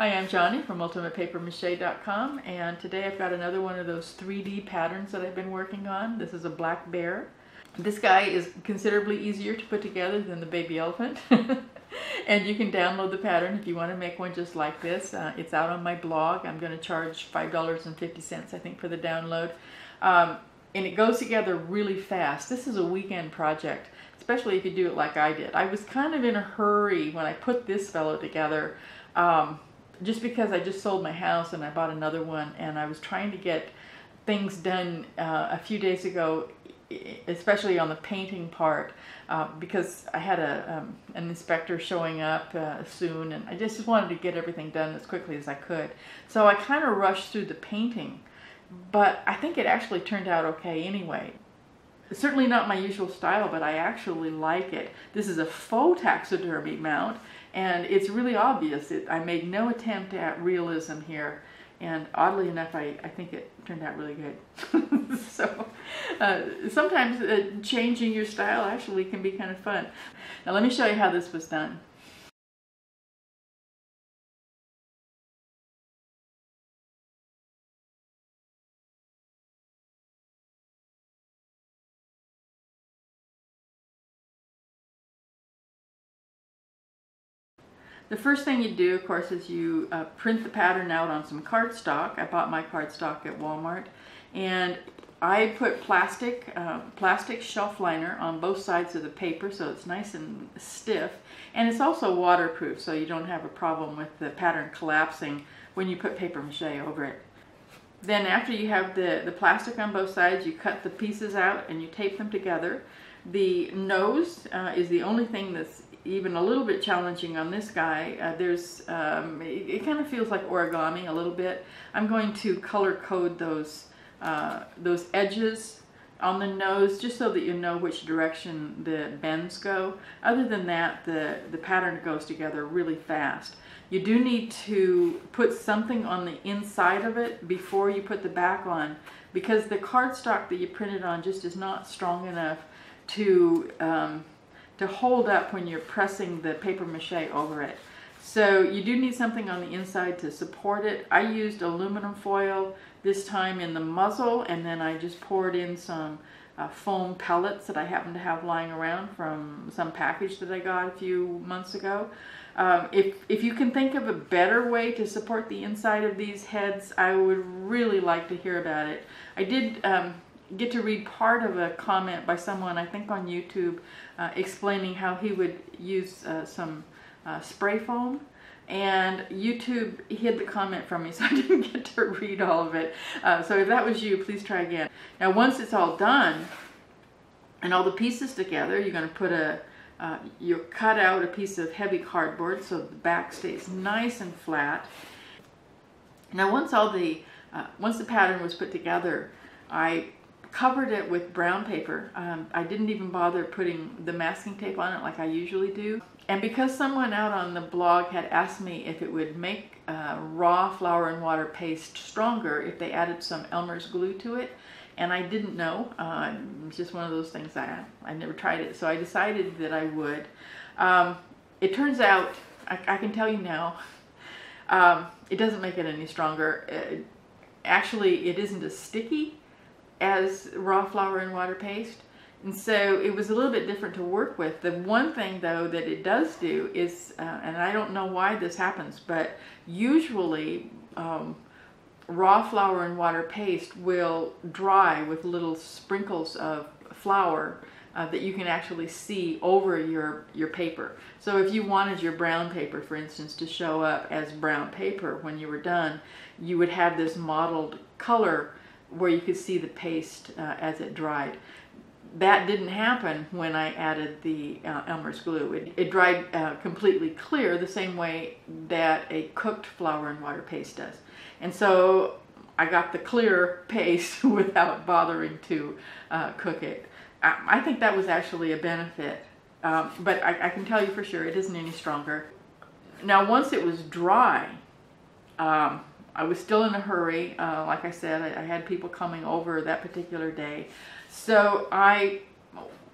Hi, I'm Jonni from UltimatePaperMache.com and today I've got another one of those 3D patterns that I've been working on. This is a black bear. This guy is considerably easier to put together than the baby elephant. and you can download the pattern if you want to make one just like this. Uh, it's out on my blog. I'm going to charge $5.50 I think for the download. Um, and it goes together really fast. This is a weekend project, especially if you do it like I did. I was kind of in a hurry when I put this fellow together. Um, just because I just sold my house and I bought another one and I was trying to get things done uh, a few days ago especially on the painting part uh, because I had a um, an inspector showing up uh, soon and I just wanted to get everything done as quickly as I could. So I kind of rushed through the painting but I think it actually turned out okay anyway certainly not my usual style but I actually like it this is a faux taxidermy mount and it's really obvious. It, I made no attempt at realism here, and oddly enough, I, I think it turned out really good. so uh, sometimes uh, changing your style actually can be kind of fun. Now let me show you how this was done. The first thing you do, of course, is you uh, print the pattern out on some cardstock. I bought my cardstock at Walmart. And I put plastic, uh, plastic shelf liner on both sides of the paper so it's nice and stiff. And it's also waterproof so you don't have a problem with the pattern collapsing when you put paper mache over it. Then after you have the, the plastic on both sides, you cut the pieces out and you tape them together. The nose uh, is the only thing that's even a little bit challenging on this guy. Uh, there's, um, it, it, kind of feels like origami a little bit. I'm going to color code those, uh, those edges on the nose just so that you know which direction the bends go. Other than that, the, the pattern goes together really fast. You do need to put something on the inside of it before you put the back on because the cardstock that you printed on just is not strong enough to um, to hold up when you're pressing the paper mache over it. So you do need something on the inside to support it. I used aluminum foil this time in the muzzle and then I just poured in some uh, foam pellets that I happen to have lying around from some package that I got a few months ago. Um, if, if you can think of a better way to support the inside of these heads, I would really like to hear about it. I did um, get to read part of a comment by someone, I think on YouTube, uh, explaining how he would use uh, some uh, spray foam. And YouTube hid the comment from me, so I didn't get to read all of it. Uh, so if that was you, please try again. Now, once it's all done and all the pieces together, you're going to put a, uh, you cut out a piece of heavy cardboard so the back stays nice and flat. Now, once all the uh, once the pattern was put together, I covered it with brown paper. Um, I didn't even bother putting the masking tape on it like I usually do. And because someone out on the blog had asked me if it would make uh, raw flour and water paste stronger if they added some Elmer's glue to it, and I didn't know. Uh, it's just one of those things I, I never tried it, so I decided that I would. Um, it turns out, I, I, can tell you now, um, it doesn't make it any stronger. It, actually, it isn't as sticky as raw flour and water paste. And so it was a little bit different to work with. The one thing though that it does do is, uh, and I don't know why this happens, but usually um, raw flour and water paste will dry with little sprinkles of flour uh, that you can actually see over your, your paper. So if you wanted your brown paper, for instance, to show up as brown paper when you were done, you would have this mottled color where you could see the paste uh, as it dried. That didn't happen when I added the uh, Elmer's glue. It, it dried uh, completely clear the same way that a cooked flour and water paste does. And so I got the clear paste without bothering to uh, cook it. I, I, think that was actually a benefit, um, but I, I, can tell you for sure it isn't any stronger. Now once it was dry, um, I was still in a hurry. Uh, like I said, I, I, had people coming over that particular day. So I,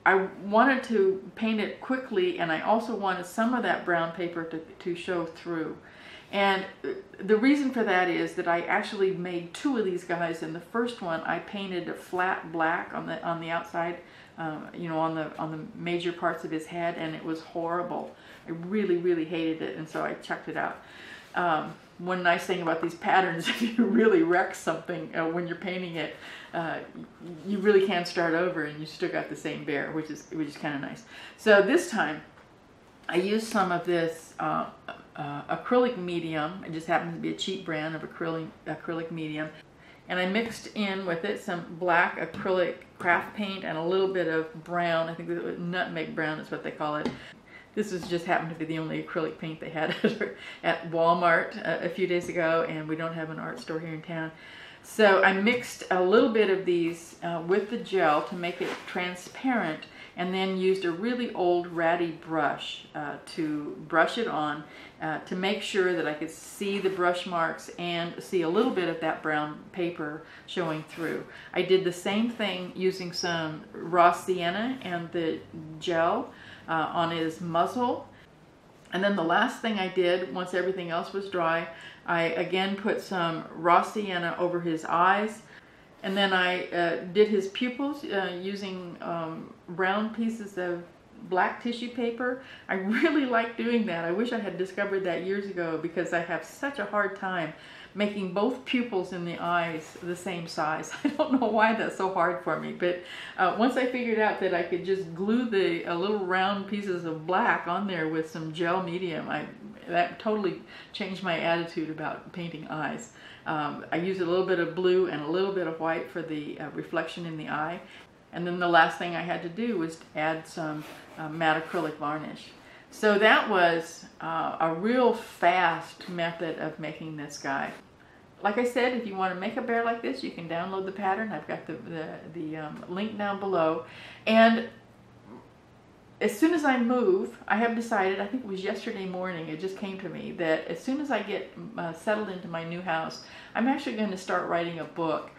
I wanted to paint it quickly and I also wanted some of that brown paper to, to show through. And the reason for that is that I actually made two of these guys. And the first one, I painted a flat black on the on the outside, um, you know, on the on the major parts of his head, and it was horrible. I really, really hated it, and so I chucked it out. Um, one nice thing about these patterns, if you really wreck something uh, when you're painting it, uh, you really can start over and you still got the same bear, which is which is kind of nice. So this time, I used some of this uh, uh, acrylic medium. It just happens to be a cheap brand of acrylic acrylic medium, and I mixed in with it some black acrylic craft paint and a little bit of brown. I think nutmeg brown is what they call it. This was just happened to be the only acrylic paint they had at Walmart a, uh, a few days ago, and we don't have an art store here in town. So I mixed a little bit of these uh, with the gel to make it transparent and then used a really old ratty brush uh, to brush it on uh, to make sure that I could see the brush marks and see a little bit of that brown paper showing through. I did the same thing using some raw sienna and the gel uh, on his muzzle. And then the last thing I did, once everything else was dry, I again put some raw sienna over his eyes. And then I uh, did his pupils uh, using um, brown pieces of black tissue paper. I really like doing that. I wish I had discovered that years ago because I have such a hard time making both pupils in the eyes the same size. I don't know why that's so hard for me, but uh, once I figured out that I could just glue the uh, little round pieces of black on there with some gel medium, I that totally changed my attitude about painting eyes. Um, I used a little bit of blue and a little bit of white for the uh, reflection in the eye. And then the last thing I had to do was add some uh, matte acrylic varnish. So that was uh, a real fast method of making this guy like I said, if you want to make a bear like this, you can download the pattern. I've got the, the, the um, link down below. And as soon as I move, I have decided, I think it was yesterday morning, it just came to me, that as soon as I get uh, settled into my new house, I'm actually going to start writing a book.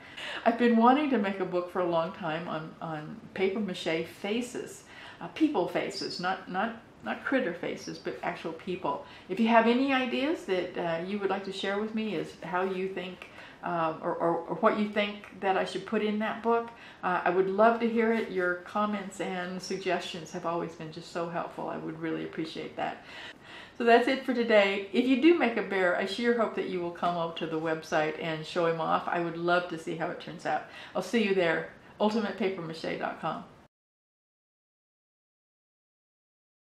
I've been wanting to make a book for a long time on, on paper mache faces, uh, people faces, not, not not critter faces, but actual people. If you have any ideas that uh, you would like to share with me as how you think uh, or, or, or, what you think that I should put in that book, uh, I would love to hear it. Your comments and suggestions have always been just so helpful. I would really appreciate that. So that's it for today. If you do make a bear, I sure hope that you will come up to the website and show him off. I would love to see how it turns out. I'll see you there, ultimatepapermache.com.